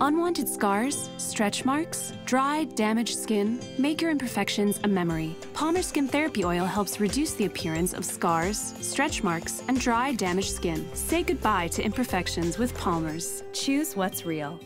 Unwanted scars, stretch marks, dry, damaged skin, make your imperfections a memory. Palmer Skin Therapy Oil helps reduce the appearance of scars, stretch marks, and dry, damaged skin. Say goodbye to imperfections with Palmer's. Choose what's real.